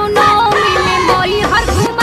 सुनो जीजा जी असुनौमी में असुनौमी में मई